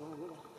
Vamos, vamos.